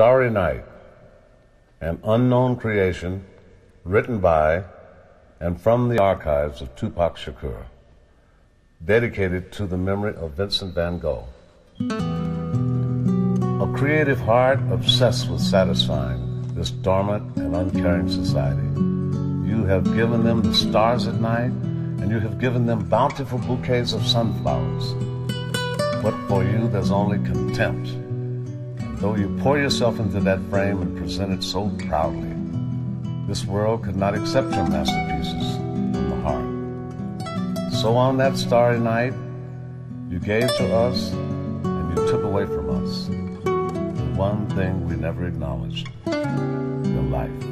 Starry Night, an unknown creation written by and from the archives of Tupac Shakur, dedicated to the memory of Vincent van Gogh. A creative heart obsessed with satisfying this dormant and uncaring society. You have given them the stars at night, and you have given them bountiful bouquets of sunflowers. But for you, there's only contempt. Though you pour yourself into that frame and present it so proudly, this world could not accept your masterpieces from the heart. So on that starry night, you gave to us and you took away from us the one thing we never acknowledged your life.